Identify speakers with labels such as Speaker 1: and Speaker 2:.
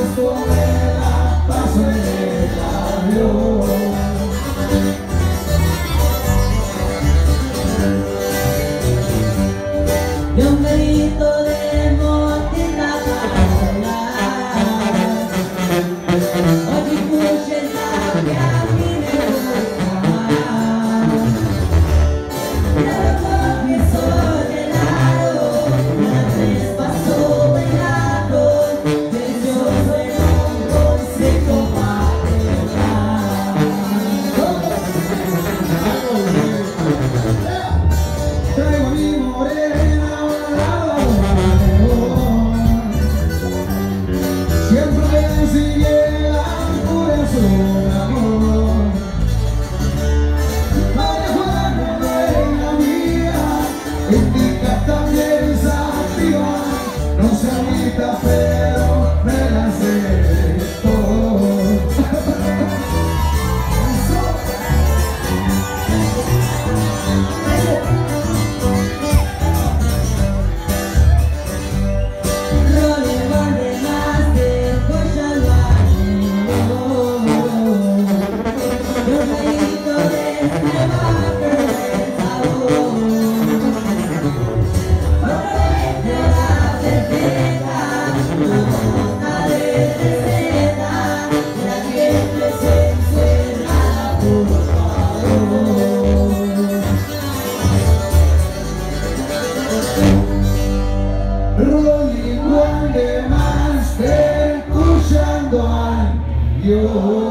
Speaker 1: eu sou. Más Dios.